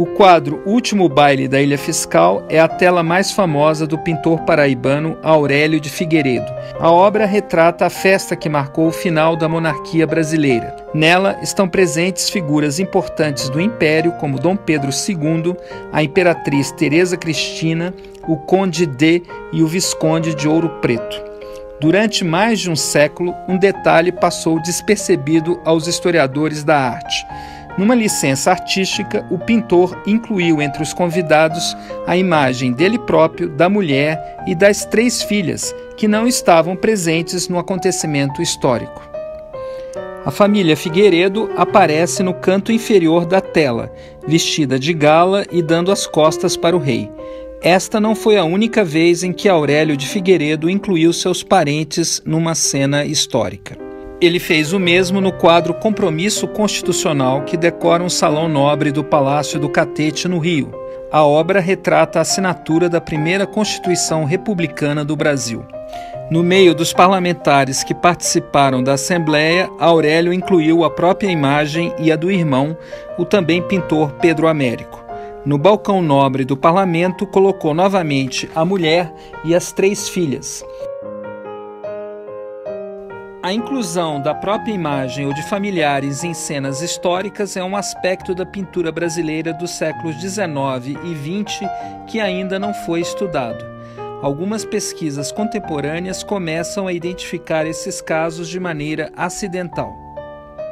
O quadro Último Baile da Ilha Fiscal é a tela mais famosa do pintor paraibano Aurélio de Figueiredo. A obra retrata a festa que marcou o final da monarquia brasileira. Nela estão presentes figuras importantes do império, como Dom Pedro II, a imperatriz Teresa Cristina, o Conde D e o Visconde de Ouro Preto. Durante mais de um século, um detalhe passou despercebido aos historiadores da arte. Numa licença artística, o pintor incluiu entre os convidados a imagem dele próprio, da mulher e das três filhas, que não estavam presentes no acontecimento histórico. A família Figueiredo aparece no canto inferior da tela, vestida de gala e dando as costas para o rei. Esta não foi a única vez em que Aurélio de Figueiredo incluiu seus parentes numa cena histórica. Ele fez o mesmo no quadro Compromisso Constitucional, que decora um salão nobre do Palácio do Catete, no Rio. A obra retrata a assinatura da primeira Constituição Republicana do Brasil. No meio dos parlamentares que participaram da Assembleia, Aurélio incluiu a própria imagem e a do irmão, o também pintor Pedro Américo. No balcão nobre do parlamento, colocou novamente a mulher e as três filhas. A inclusão da própria imagem ou de familiares em cenas históricas é um aspecto da pintura brasileira dos séculos XIX e XX que ainda não foi estudado. Algumas pesquisas contemporâneas começam a identificar esses casos de maneira acidental.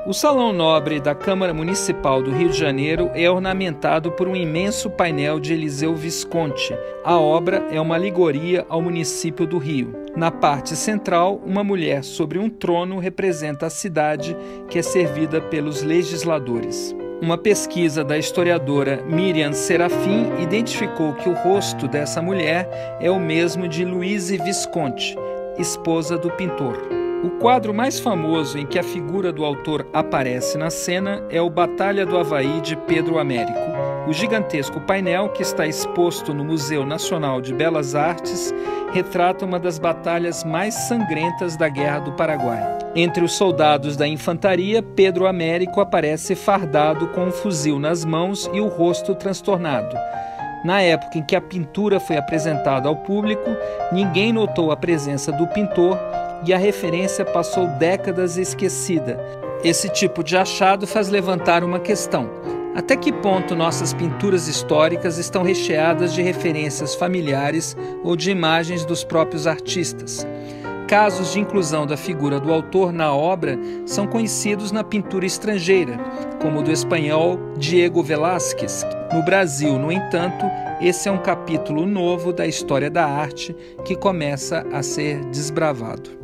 O Salão Nobre da Câmara Municipal do Rio de Janeiro é ornamentado por um imenso painel de Eliseu Visconti. A obra é uma alegoria ao município do Rio. Na parte central, uma mulher sobre um trono representa a cidade que é servida pelos legisladores. Uma pesquisa da historiadora Miriam Serafim identificou que o rosto dessa mulher é o mesmo de Louise Visconti, esposa do pintor. O quadro mais famoso em que a figura do autor aparece na cena é o Batalha do Havaí de Pedro Américo. O gigantesco painel, que está exposto no Museu Nacional de Belas Artes, retrata uma das batalhas mais sangrentas da Guerra do Paraguai. Entre os soldados da infantaria, Pedro Américo aparece fardado com um fuzil nas mãos e o rosto transtornado. Na época em que a pintura foi apresentada ao público, ninguém notou a presença do pintor e a referência passou décadas esquecida. Esse tipo de achado faz levantar uma questão: até que ponto nossas pinturas históricas estão recheadas de referências familiares ou de imagens dos próprios artistas? Casos de inclusão da figura do autor na obra são conhecidos na pintura estrangeira, como o do espanhol Diego Velázquez. No Brasil, no entanto, esse é um capítulo novo da história da arte que começa a ser desbravado.